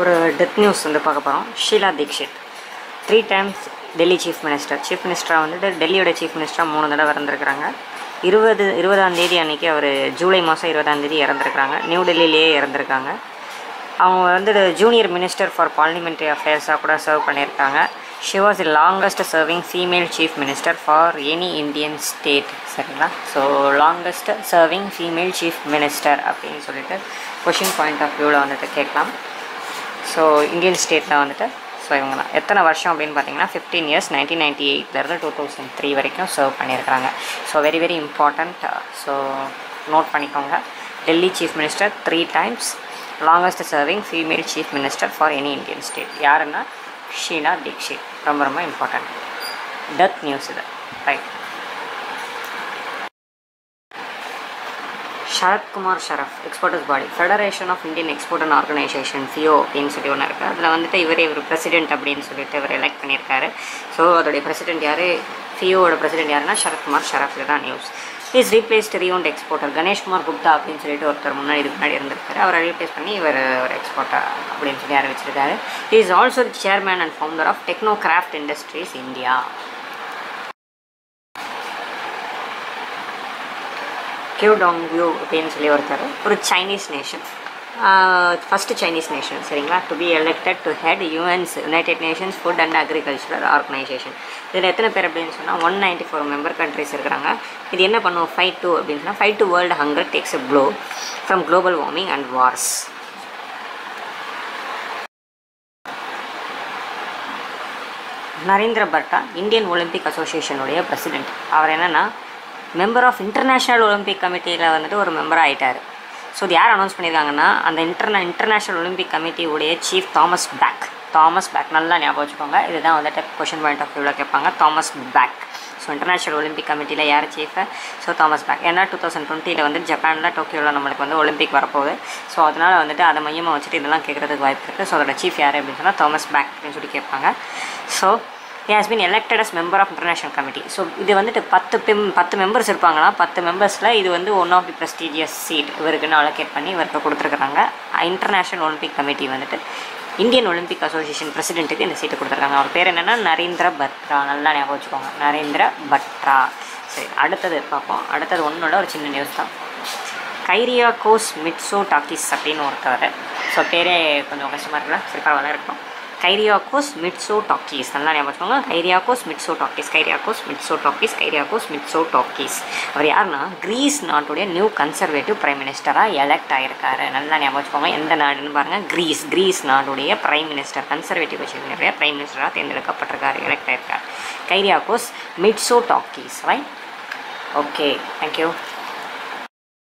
ஒரு death news வந்து பார்க்க போகிறோம் Sheila Dikshit. Three times Delhi chief minister chief மினிஸ்டராக வந்துட்டு டெல்லியோட சீஃப் மினிஸ்டராக மூணு தடவை இறந்துருக்குறாங்க. இருபது இருபதாம் தேதி அன்றைக்கி அவர் ஜூலை மாதம் இருபதாம் தேதி இறந்துருக்குறாங்க. நியூ டெல்லியிலேயே இறந்துருக்காங்க. அவங்க வந்து ஜூனியர் மினிஸ்டர் ஃபார் பார்லிமெண்ட்ரி அஃபேர்ஸாக கூட சர்வ் பண்ணியிருக்காங்க. She was the longest serving female chief minister for any Indian state சரிங்களா? So longest serving female chief minister அப்படின்னு சொல்லிட்டு கொஷின் பாயிண்ட் ஆஃப் வியூவில் வந்துட்டு கேட்கலாம். ஸோ இந்தியன் ஸ்டேட்டில் வந்துட்டு. ஸோ இவங்க தான். எத்தனை வருஷம் அப்படின்னு பார்த்தீங்கன்னா ஃபிஃப்டீன் இயர்ஸ் நைன்டீன் நைன்டி எயிட்லேருந்து டூ தௌசண்ட் த்ரீ வரைக்கும் சர்வ் பண்ணியிருக்காங்க so very very important so note பண்ணிக்கோங்க. Delhi chief minister three times longest serving female chief minister for any Indian state யாருன்னா ஷீலா தீக்ஷித் ரொம்ப ரொம்ப இம்பார்ட்டண்ட் டெத் நியூஸ் இது. Right Sharad Kumar Saraf exporters body Federation of Indian Export and Organisation FIEO அப்படின்னு சொல்லி ஒன்று இருக்குது அதில் வந்துட்டு இவரே இவர் பிரசிடென்ட் அப்படின்னு சொல்லிட்டு இவர் எலெக்ட் பண்ணியிருக்காரு. ஸோ அதோடைய பிரசிடென்ட் யார்? சிஓவோட பிரசிடென்ட் யாருன்னா சரத்குமார் ஷரஃப் தான் news is replaced renowned exporter Ganesh Kumar Gupta அப்படின்னு சொல்லிட்டு ஒருத்தர் முன்னாடி இதுக்கு முன்னாடி இருந்திருக்காரு. அவரை ரீப்ளேஸ் பண்ணி இவர் ஒரு எக்ஸ்போர்ட்டர் அப்படின்னு சொல்லி ஆரம்பிச்சிருக்காரு is also chairman and founder of Technocraft Industries India Qu Dongyu அப்படின்னு சொல்லி ஒருத்தர் ஒரு Chinese nation first Chinese nation சரிங்களா? To be elected to head UN's United Nations Food and Agricultural Organisation இதில் எத்தனை பேர் அப்படின்னு சொன்னால் one ninety four member countries இருக்கிறாங்க. இது என்ன பண்ணுவோம் ஃபைவ் டூ அப்படின்னு சொன்னால் five to world hunger takes a blow from global warming and wars Narendra Batra Indian Olympic அசோசியேஷனுடைய president அவர் என்னென்னா மெம்பர் ஆஃப் இன்டர்நேஷ்னல் ஒலிம்பிக் கமிட்டியில் வந்துட்டு ஒரு மெம்பர் ஆகிட்டார் ஸோ இது யார் அனௌன்ஸ் பண்ணியிருக்காங்கன்னா அந்த இன்டர்நே international Olympic கமிட்டியுடைய chief Thomas Bach Thomas Bach நல்லா ஞாபகம் வச்சுக்கோங்க. இதுதான் வந்துட்டு கொஷின் பாயிண்ட் ஆஃப் வியூவில் கேட்பாங்க. Thomas Bach so International Olympic கமிட்டியில் யார் சீஃபு ஸோ தாமஸ் பேக் ஏன்னா டூ தௌசண்ட் டுவெண்ட்டியில் வந்து ஜப்பானில் டோக்கியோவில் நம்மளுக்கு வந்து ஒலிம்பிக் வரப்போகுது. ஸோ அதனால் வந்துட்டு அதை மையமாக வச்சுட்டு இதெல்லாம் கேட்குறதுக்கு வாய்ப்பு இருக்குது ஸோ அதோட சீஃப் யார் அப்படின்னு சொன்னால் தாமஸ் பேக் அப்படின்னு சொல்லி கேட்பாங்க. So he has been elected as member of International Committee so இது வந்துட்டு பத்து பெம் பத்து மெம்பர்ஸ் இருப்பாங்களா? பத்து மெம்பர்ஸில் இது வந்து one of the prestigious seat இவருக்குன்னு allocate பண்ணி இவருக்கு கொடுத்துருக்குறாங்க. இன்டர்நேஷனல் ஒலிம்பிக் கமிட்டி வந்துட்டு இந்தியன் ஒலிம்பிக் அசோசியேஷன் பிரசிடென்ட்டுக்கு இந்த சீட்டு கொடுத்துருக்காங்க. அவர் பேர் என்னென்னா நரேந்திர பத்ரா. நல்லா ஞாபகம் வச்சுக்கோங்க. நரேந்திர பட்ரா சரி அடுத்தது பார்ப்போம். அடுத்தது ஒன்றோட ஒரு சின்ன நியூஸ் தான். கைரியா கோஸ் மிட்ஸோ டாக்கிஸ் அப்படின்னு ஒருத்தவர். ஸோ பேரே கொஞ்சம் கஷ்டமாக இருக்குல்ல? சரி பரவாயில்ல இருக்கும் கைரியாக்கோஸ் மிட்ஸோ டாக்கீஸ் நல்லா ஞாபகம் வச்சுக்கோங்க Kyriakos Mitsotakis Kyriakos Mitsotakis Kyriakos Mitsotakis அவர் யாருன்னா கிரீஸ் நாட்டுடைய நியூ கன்சர்வேட்டிவ் பிரைம் மினிஸ்டராக எலெக்ட் ஆகிருக்காரு நல்லா ஞாபகம் வச்சுக்கோங்க எந்த நாடுன்னு பாருங்கள் கிரீஸ் கிரீஸ் நாடுடைய பிரைம் மினிஸ்டர் கன்சர்வேட்டிவ் கட்சியினுடைய பிரைம் மினிஸ்டராக தேர்ந்தெடுக்கப்பட்டிருக்காரு. Elect ஆகிருக்கார் Kyriakos Mitsotakis right okay thank you